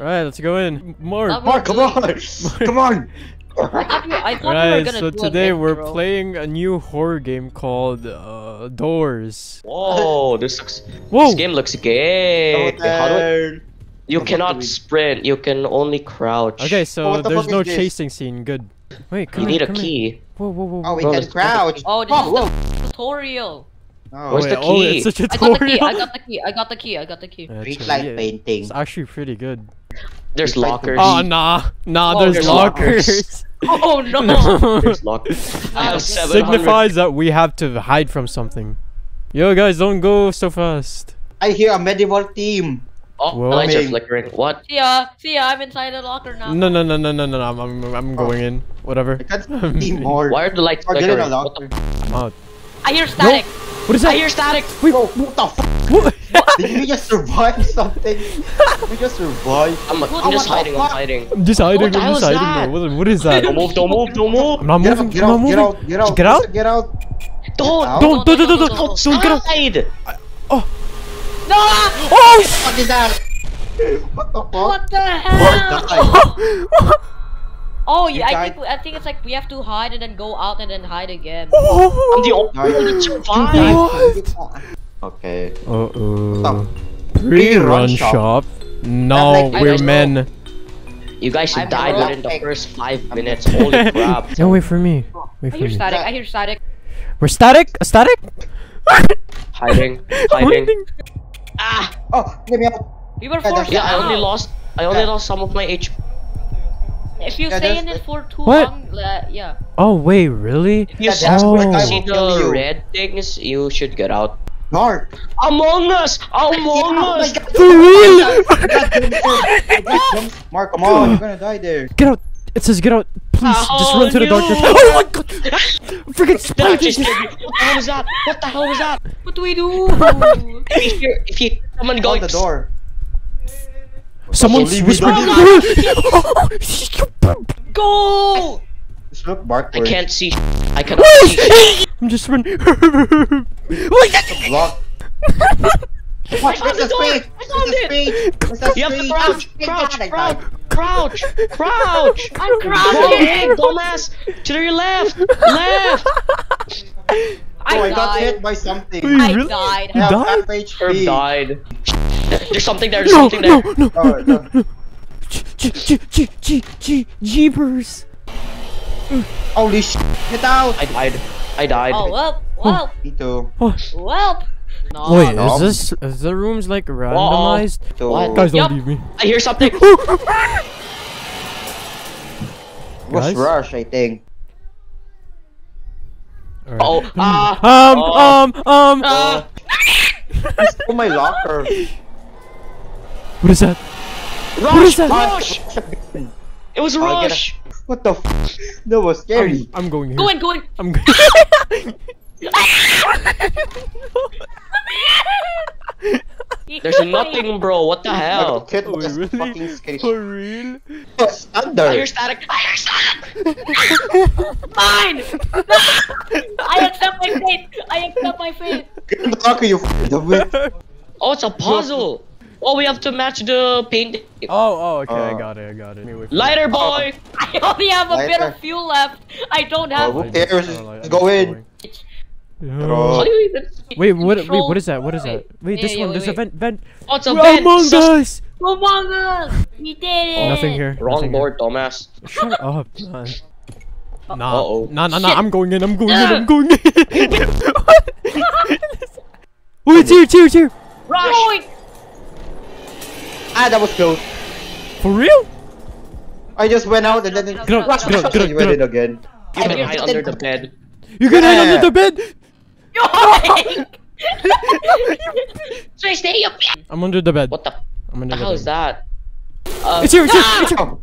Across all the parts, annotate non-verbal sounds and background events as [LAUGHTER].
Alright, let's go in. More. That Mark, come on! come on! [LAUGHS] I thought you, I thought you were Alright, gonna so today we're intro. playing a new horror game called uh, Doors. Whoa, this looks. Whoa! This game looks gay. Wait, how do I, you cannot sprint. You can only crouch. Okay, so what the there's no chasing scene. Good. Wait, come You here, need a come here. key. Whoa, whoa, whoa. Oh, we Bro, can crouch. Oh, this Whoa, is whoa. the tutorial. Oh, Where's Wait, the oh, key? it's a I got the key. I got the key. I got the key. I got the key. Yeah, Street it's- light yeah, painting. It's actually pretty good. There's It's lockers. Oh, nah. Nah, Oh, there's, there's lockers. lockers. [LAUGHS] Oh no! no. [LAUGHS] There's [LAUGHS] lockers. I have Oh, 700. Signifies that we have to hide from something. Yo, guys, don't go so fast. I hear a medieval team. Oh, Whoa. the lights are Coming. flickering. What? see ya. See ya. I'm inside the locker now. No, no, no, no, no, no, no. I'm, I'm, I'm oh. going in. Whatever. I can't see more. Why are the lights Or flickering? What the. I'm out. I hear static. What is that? I hear static. Wait, Bro, what the f- what? Did we just survive something? we just survived. I'm, What I'm just hiding. I'm fuck? hiding. I'm just hiding. What the I'm hell just is hiding. that? Bro. What, what is that? Don't move. Don't move. Don't move. I'm not Get moving. out, get I'm not out, moving. get out, get out. Get out. Get out. Don't. out. Don't, don't, don't, don't, Don't, don't, don't, don't get out. Hide. Oh. No! Oh, What is that? What the fuck? What the What hell? [LAUGHS] the Oh yeah, I think I think it's like we have to hide and then go out and then hide again. [LAUGHS] I'm the only Guys, one that you survived. guys- Okay. Uh oh. Stop. Pre-run Pre-run shop. shop. No, Like, we're don't men. You guys I'm died the within the first five minutes. Holy crap. [LAUGHS] No, wait for me. Wait I for hear me. static. I hear static. We're static. A static. Hiding. [LAUGHS] Hiding. Ah. Oh, get me out. We were Yeah, forced Yeah, I only lost. I only Yeah. lost some of my HP. If you Yeah, stay in it for too What? long, uh, yeah. Oh wait, really? You Yeah, see, Oh. what see the you. red things? You should get out. Mark. Among Us! Among Oh my Us! God. For real? I got jumped. I got jumped. Mark, come on, you're gonna die there. Get out! It says get out. Please, just Oh, run to the darkness. no. Oh my god! [LAUGHS] Freaking That spiders! What the hell was that? What the hell was that? What do we do? If you, if you, someone go Out the door. Someone's Leave me whispering. go! Just look backward. I can't see. I cannot see. [LAUGHS] I'm just running. [LAUGHS] Block. [LAUGHS] Watch, found there's a the door. I found There's a space. There's a You have to crouch, crouch, crouch, crouch, crouch. I'm crouching. ahead, dumbass. To your left, left. Oh, I I got hit by something. Wait, I really? died. You I have died? half Hurb HP. died. There's something there. There's No, something no, there. no, Oh, no, no. no. G- G- G- G- G- Jeepers. Holy shit. Get out. I died. I died. Oh well, well, Me too. well. No, Wait, no. is this is the rooms like randomized? Me too. What? Guys, don't Yup. leave me. I hear something. [LAUGHS] It was Guys? rush, I think. Alright. Oh, ah. Um, Oh. um, um. Uh, Oh, my locker. What is that? rush, What is that? rush. It was I'll rush. What the f? That was scary. I'm, I'm going here. Go in, go in. I'm going. [LAUGHS] There's nothing, bro. What the My hell? kid Oh, was really? fucking scary. For real? Oh, What's I hear under? static. I hear static. Mine. [LAUGHS] I accept my fate. I accept my fate. Get in the locker, you Oh, it's a puzzle. Oh, we have to match the painting. Oh, oh, okay, I Uh, got it, I got it. Wait, wait for Lighter boy. [LAUGHS] I only have a bit of fuel left. I don't have. Oh, who cares? I Just go in. going. Bro. How do you even? Wait, what? Wait, what is that? What is that? Wait, Yeah, this yeah, one. wait, There's a wait. vent. Vent. Oh, it's a We're vent. Among Sus- Us. Among Us. We did it. Nothing here. Wrong nothing here. dumbass. Shut up. man. Nah, Uh-oh. nah, nah, nah. Shit. I'm going in. I'm going in. Uh. I'm [LAUGHS] going in. [LAUGHS] Wait, it's here, it's here, it's here. Rush. Going. Ah, that was close. For real? I just went out and then it Get out, Rush, get out, rush, get rush, out, you went in again. You can I hide under the bed. You can hide Yeah. under the bed. Yoink. So [LAUGHS] stay up. I'm under the bed. What the? I'm under the the hell is that? Uh, It's here, it's here, Ah! it's here,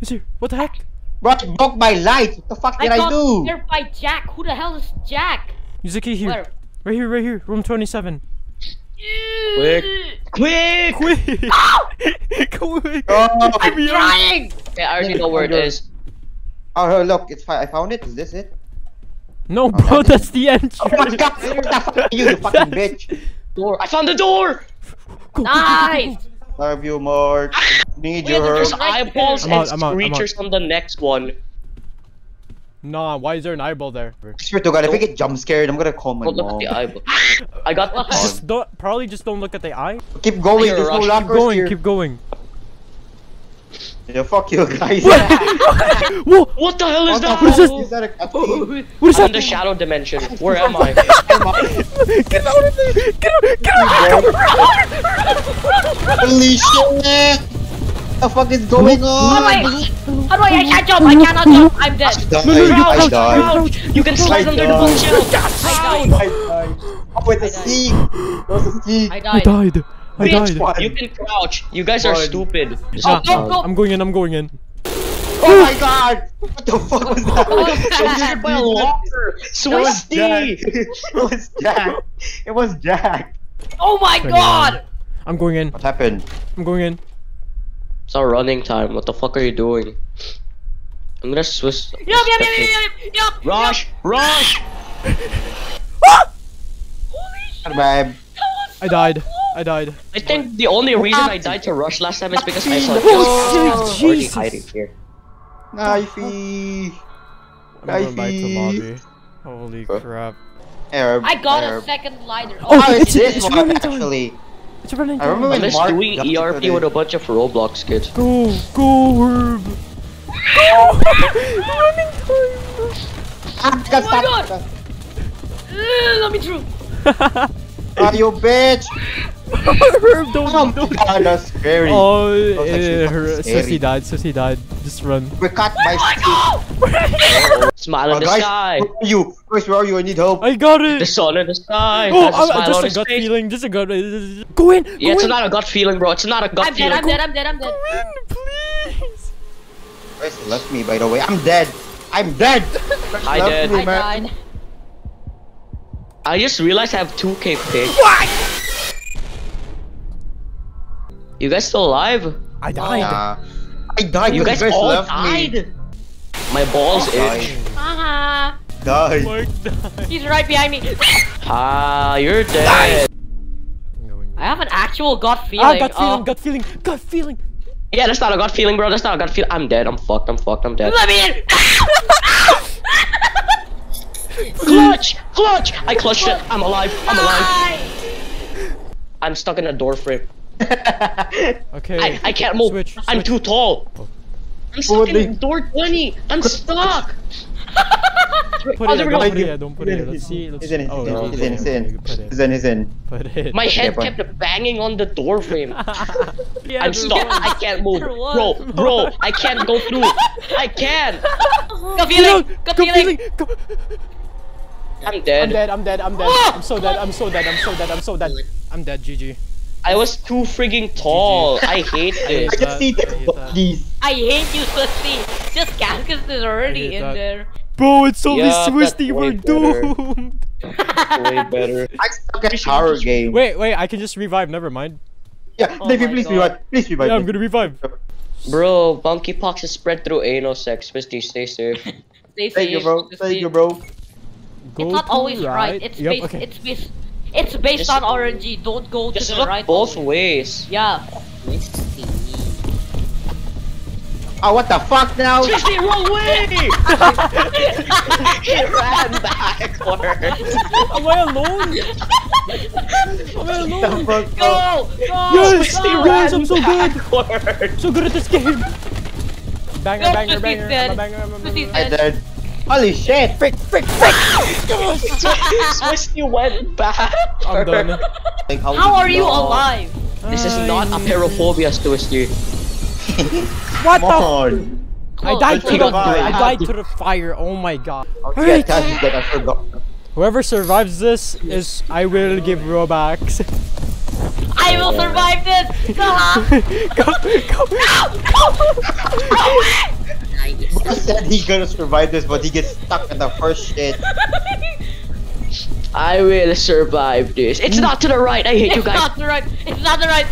it's here. What the heck? Rush broke my light. What the fuck did I, got do? scared by Jack. Who the hell is Jack? Use the key here. Where? Right here, right here. Room 27. Quick. Quick. Quick! [LAUGHS] Quick! Oh, I'm trying. Okay, I already know where it is. oh, look, it's fi- I found it. Is this it? No, oh, bro, that's the entrance. Oh my god! [LAUGHS] What the you, you fucking bitch? Door. I found the door. Go, go, go, go, go, Nice. go. Love you, Mark. [LAUGHS] Need We your have There's help. Eyeballs I'm and out, I'm out, I'm out. creatures on the next one. Nah, why is there an eyeball there? I swear to God, if I get jump scared, I'm gonna call my Don't look at mom. the eyeball. I got What? [LAUGHS] Just don't, probably just don't look at the eye. Keep going. You're There's no rushing. Keep going, here. keep going. Yeah, fuck you guys. [LAUGHS] Whoa! What the hell is What that? fuck is is that? A cutscene? Oh, what is I'm in the shadow dimension. [LAUGHS] Where am I? Get out of there! Get out! Get out! Holy shit! What the fuck is going How do on? I? How do I? I can't jump. I cannot [LAUGHS] jump. I'm dead. I died. I Crouch, died. You can slide under the died. bookshelf. I died. I died. Oh, it's a seek. It was a seek. I I died. died. I died. You can crouch. You guys are stupid. Ah, go, go. I'm going in, I'm going in. Oh my god! What the fuck was that? Oh, It was By a locker. It was Jack. [LAUGHS] It was Jack. It was Jack. Oh my Bring it god! I'm going in. What happened? I'm going in. It's our running time. What the fuck are you doing? I'm gonna Swiss. Yup, yup, yup, yup, yup, yup. Rush! Rush! [LAUGHS] Ah! Holy shit! Babe. That I died. I died. I think the only reason I died to Rush last time is because I saw [LAUGHS] Oh, Jessica already Jesus. hiding here. Knify. I'm going back to Knify. lobby. Holy crap. Arab. I got a second lighter. Oh, Oh, it's- it's, this it's one running time. Actually. It's running I remember time. when I'm Mark doing ERP today. with a bunch of Roblox kids. Go, go, Hurb. Go! [LAUGHS] running time. Ah, Oh my God. Uh, let me through. Ah, you bitch! [LAUGHS] Hurb, don't, Oh don't. god, that's scary. Oh, uh, scary. Susie died. Susie died. Just run. We're cut by Oh stick. [LAUGHS] Smile Oh, in the guys, sky. where are you? Guys, where are you? I need help. I got it. The sun in the sky. Oh, I, a I'm, just on a his gut face. feeling. Just a gut. Go in. Yeah, go it's in. not a gut feeling, bro. It's not a gut I'm dead, feeling. I'm dead, I'm dead, I'm dead. Go in, please. Guys left me, by the way. I'm dead. I'm dead. I left dead. me, I died. I just realized I have 2k pigs. You guys still alive? I died. Nah. I died. You because guys all left died? me. My balls itch. Died. Haha. Died. Mark died. He's right behind me. Ah, you're dead. I'm. I have an actual gut feeling. Ah, gut feeling. uh, Gut feeling. Gut feeling. Yeah, that's not a gut feeling, bro. That's not a gut feeling. I'm dead. I'm fucked. I'm fucked. I'm dead. Let me in. Clutch! Clutch! I clutched it. [LAUGHS] I'm alive. I'm alive. I'm stuck in a door frame. [LAUGHS] Okay. I, I can't move. Switch. I'm too tall. Oh. I'm stuck Holy- in door 20. I'm stuck. Put Oh, it. there Don't put it. Don't put it. Let's see. Let's He's in, he's Oh, no, he's in, he's okay, in. Put it. He's in, he's in. Put it. My head bro. kept banging on the door frame. yeah, [LAUGHS] I'm stuck. was. I can't move. Bro, bro, I can't go through. I can't. Gut feeling. Gut Gut feeling. feeling. I'm dead. I'm dead. I'm dead. I'm dead. Ah! I'm so dead. I'm so dead. I'm so dead. I'm so dead. I'm dead. GG. I was too frigging tall. I [LAUGHS] hate I this. see I the hate that. bodies. I hate you, Sussy. Just Cascus is already in that. there. Bro, it's only Yeah, that's Swisti. We're better. doomed. [LAUGHS] Way better. I suck at power game. Wait, wait. I can just revive. Never mind. Yeah, Oh Davey, please God. revive. Please revive. Yeah, I'm gonna revive. Bro, monkeypox is spread through anal sex. Misty, stay safe. [LAUGHS] They Thank you, bro. Sussy. Thank you, bro. Go It's not to always right. It's Yep, based. okay. It's based. It's based Just- on RNG. Don't go to Just the look right. both always. ways. Yeah. Oh, what the fuck now? [LAUGHS] Misty, wrong way! [LAUGHS] he ran backwards. Am I alone? [LAUGHS] Am I alone? fuck? Go! Go! Yes! go! Yes, I'm so good. Backwards. So good at this game. Banger, No, banger, Susie's banger. dead. I'm a banger. I'm a Susie's banger. I dead. Holy shit! Frick, frick, frick. [LAUGHS] Misty went back. I'm done. [LAUGHS] Like, How are you No. alive? This is not a parophobia, Twisty. [LAUGHS] What Come the? on. I died to the. I died to the fire. Oh my god. Okay, Alright. tell me that I forgot. Whoever survives this is I will give Robux. I will survive this. Haha. go, go, go. He said he gonna survive this, but he gets stuck in the first shit. I will survive this. It's not to the right. I hate you guys. it's guys. not the right. It's not the right.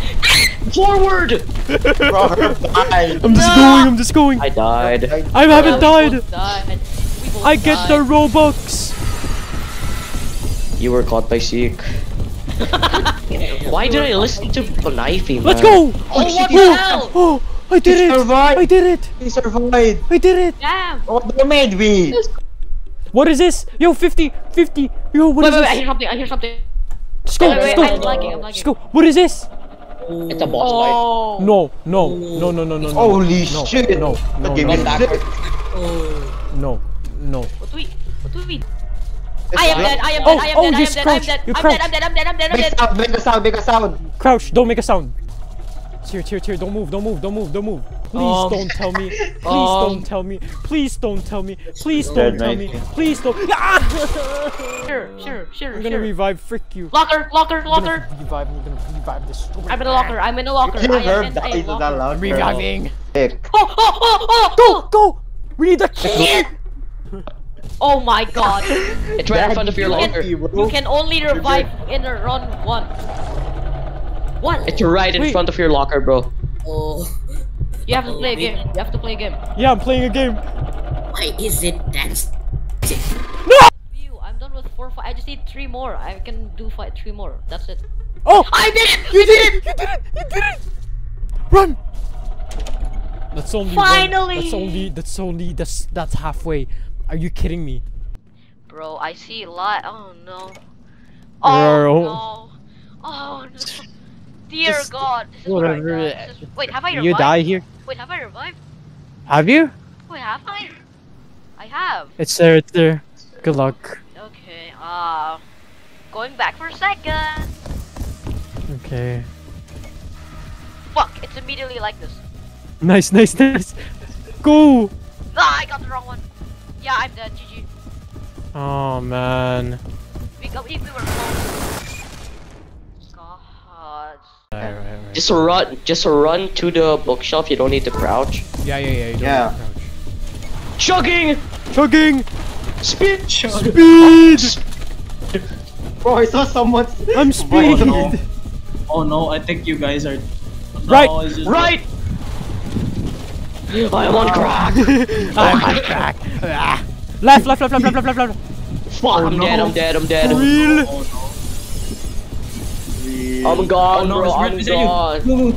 Forward! Bro, I'm just going. I'm just going. I died. I haven't We died. died. We both I get the died. Robux. You were caught by Seek. [LAUGHS] Why did I listen to Knify, man? Let's go! Oh, what oh, the hell? Oh, Oh, I did He it! survived. I did it! He survived. I did it! Damn. What they made me? What is this? Yo, 50, 50. Yo, what Wait, is wait, wait, I hear something, I hear something. Just go, Wait, just wait, I'm go. lagging, I'm Just go. What is this? It's a boss fight. Oh. No, no, no, no, no, no, no. Holy no, shit. No, no, Okay, no, we no, did. no, no. What do we, what do we? It's I am a- dead, I am Oh, dead, I am oh, dead, I you am dead, I am crouched. dead. You I'm dead, crouched. I'm dead, I'm dead, I'm dead, I'm Make dead. sound, make a sound, make a sound. Crouch, don't make a sound. It's here, it's here, here. Don't move, don't move, don't move, don't move. Please Um, don't tell me. Please um, don't tell me. Please don't tell me. Please don't tell me. Please don't. Ah! Sure, sure, sure, I'm gonna sure. revive. Frick you. Locker, locker, I'm locker. gonna revive. I'm gonna revive this stupid. I'm in a locker, I'm in a locker. You I am in that a into that locker. locker. Reviving. Dick. Oh, oh, oh, oh, Go, go. We need the key. Oh my god. It's right in front of your locker. You can only revive in a run one. What? It's right in Wait. front of your locker, bro. Oh, You have to play a oh, game. You have to play a game. Yeah, I'm playing a game. why is it that? View, I'm done with four, five. I just need three more. I can do five, three more. That's it. Oh, I did it! you did it. You did it. You did it. Run. That's only one- Finally! That's only. That's only. That's that's halfway. Are you kidding me? Bro, I see a lot. Oh no. Bro. Oh no. Oh no. Dear Just God. This is what I whatever. is- Wait, have I revived? You die here. Wait, have I revived? Have you? Wait, have I? I have. It's there. It's there. Good luck. Okay. Uh, going back for a second. Okay. Fuck! It's immediately like this. Nice, nice, nice. Go. Ah, I got the wrong one. Yeah, I'm dead. GG. Oh man. We got. We, we were close. God. Right, right, right. Just run, just run to the bookshelf. You don't need to crouch. Yeah, yeah, yeah. you don't Yeah. need to crouch. Chugging, Chugging. speed, Speed. [LAUGHS] Bro, I saw someone. I'm [LAUGHS] speed. Oh no. Oh no, I think you guys are. Right, No, it's just- right. [LAUGHS] I'm on crack. I'm on crack. Ah. Left, left, left, left, left, left, left, left. Fuck, I'm no. dead. I'm dead. I'm dead. Real. Oh I'm no. gone, Oh no, bro. it's right I'm gone. No, no.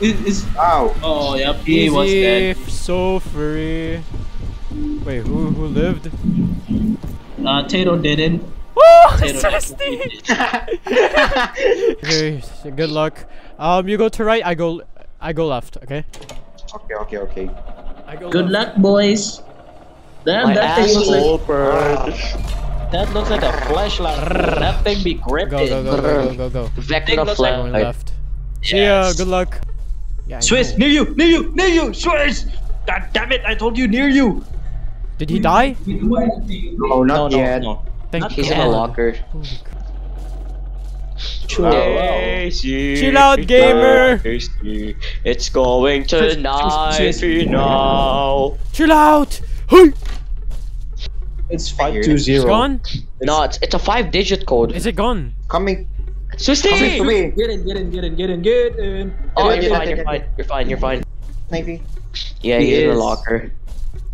It, it's. Ow. Oh, yep, he was Easy, dead. so free. Wait, who who lived? Uh, Tato didn't. Oh, Tato [LAUGHS] Sesty. [LAUGHS] Okay, so good luck. Um, you go to right. I go. I go left. Okay. okay, okay, okay. I go. Good left. luck, boys. Damn, My that thing looks like asshole that looks like a flashlight. that thing be gripping. Go go go go go go go. Vector looks like Going left. See ya. Yes. Good luck. Yeah. Swiss, near you, near you, near you, Swiss! God damn it, I told you near you! Did he die? Oh, not no, yet. no. Thank He's in a locker. Holy crap. Daisy, Chill out, gamer. It's going to Swiss, be now. Chill out. Hey. It's I hear it. 520. It's gone. No, it's, it's a five digit code. Is it gone? Coming. Coming to Susti! me. Get in, get in, get in, get in, get in. Oh, you're fine, you're fine, you're fine, you're fine. Maybe. Yeah, He he's in the locker.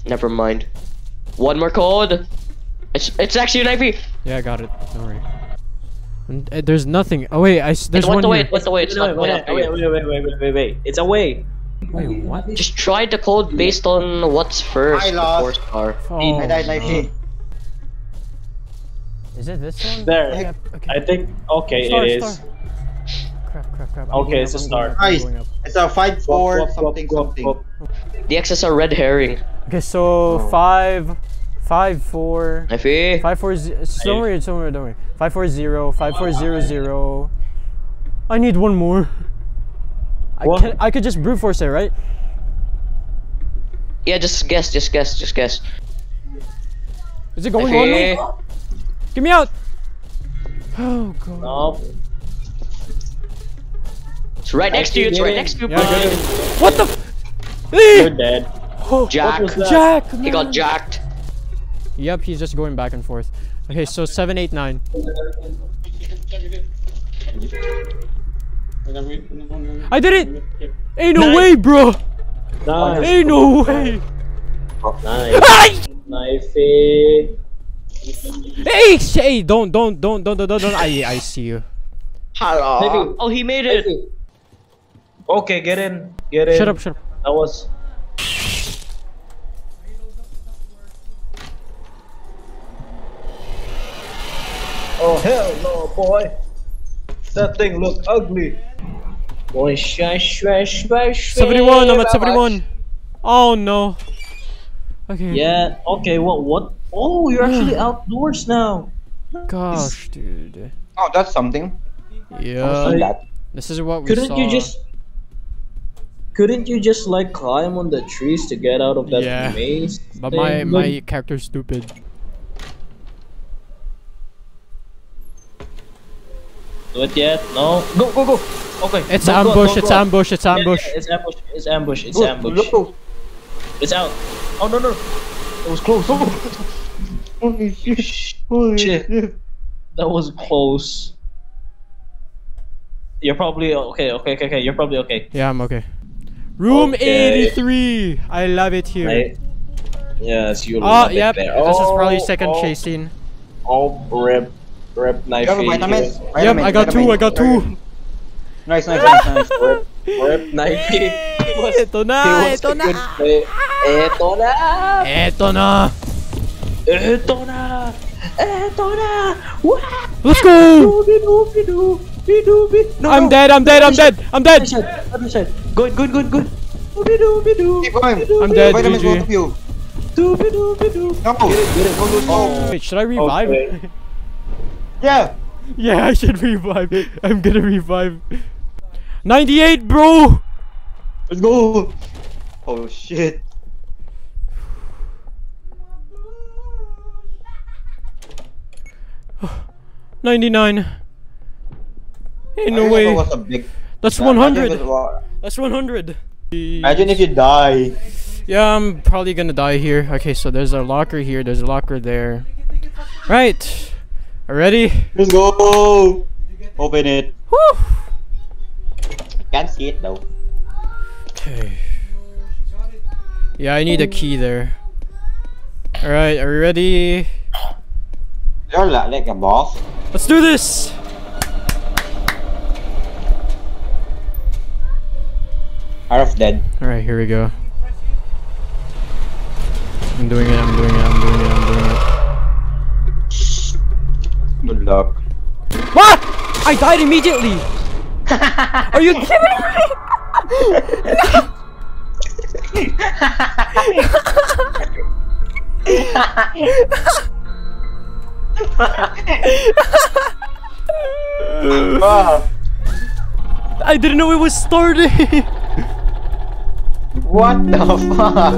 Never mind. One more code. It's it's actually an IP. Yeah, I got it. Don't worry. And, uh, there's nothing. Oh wait, I s- there's It went one away. here. It went away. It's wait, not wait, wait, wait, wait, wait, wait, wait, wait, wait. It's away. Wait, what? Just try the code based on what's first. I lost. Four star. Oh, I died like no. Is it this one? There. Yeah, okay. I think, okay, Star, it is. star. Crap, crap, crap. I'm Okay, it's up, a I'm star. going Nice. It's a 5 4 Whoop, whoop, something whoop, something. whoop. The X's are red herring. Okay, so Oh. five, five, four, Iffy. five, four. z- s- Don't worry, don't worry, don't worry. Five, four, zero, five, four, zero, zero. I need one more. I What? can, I could just brute force it, right? Yeah, just guess, just guess, just guess. Is it going one way? Iffy. Get me out! Oh god. No. It's right next to you. It's right next to you. Yeah, bud. good, good. What the? F- You're dead. Oh, Jack. was that? Jack. He got jacked. Yep, he's just going back and forth. Okay, so seven, eight, nine. I did it! Ain't no Nice. way, bro! Nice. Ain't no way! Nice. Ay! Knify. Hey, sh- hey, don't, don't, don't, don't, don't, don't, don't. I, I see you. Hello. Oh, he made it. Okay, get in. Get in. Shut up, shut up. That was. Oh hell no, boy! That thing look ugly. Boy, shush, shush, shush. 71, I'm at 71. Oh no. Okay. Yeah. Okay. What? What? Oh, you're hmm. actually outdoors now. Gosh, dude. Oh, that's something. Yeah. was seeing that. This is what we Couldn't saw. you just? Couldn't you just like climb on the trees to get out of that Yeah. maze? But thing? my Look- my character's stupid. Do it yet? No. Go, go, go. Okay. It's go, go, ambush. go, It's go. ambush. It's Yeah, yeah, ambush. it's ambush. It's ambush. It's Look, ambush. Look. It's out. Oh no no. It was close. [LAUGHS] Holy shit. Holy Shit. shit. that was close. You're probably okay. Okay. Okay. Okay. You're probably okay. Yeah, I'm okay. Room Okay. 83. I love it here. Right? Yes, you. Oh, it yep. there. This is probably Oh, second oh, chase scene. Oh, rip, rip, knife. You have vitamins? Yep, Vitamins, I got two. I got two. Nice, nice, nice, nice. Rip, rip, knife. Ito na, ito na. Ito na. Ito na. Ito na. Ito na. Wah! Let's go. Dooby-dooby-doo. No, I'm no. dead. I'm dead. I'm dead. I'm dead. side. Other side. Good, good, good, good. Dooby-dooby-doo. Keep going. I'm dead, Vitamins GG. both of you. No. Don't do so. Wait, should I revive? Okay. Yeah. yeah, I should revive. I'm gonna revive. 98, bro. Let's go. Oh shit. Ninety-nine. Ain't I no way. was a big. That's if 100. it That's 100. Imagine if you die. Yeah, I'm probably gonna die here. Okay, so there's a locker here. There's a locker there. Right. Ready? Let's go. Open it. Woo. Can't see it though. Okay. Yeah, I need a key there. Alright, are we ready? You're li- like a boss. Let's do this! Half dead. Alright, here we go. I'm doing it, I'm doing it, I'm doing it, I'm doing it. Good luck. What? I died immediately! Are you kidding me? [LAUGHS] [LAUGHS] [LAUGHS] I didn't know it was starting! what the fuck?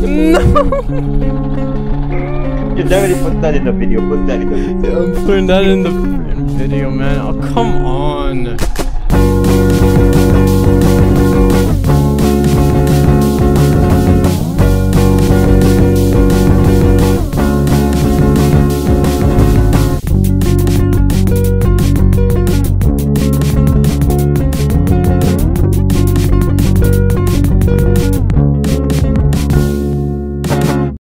no! You definitely put that in the video. Put that in the video. I'm putting that in the video, man. Oh, come on.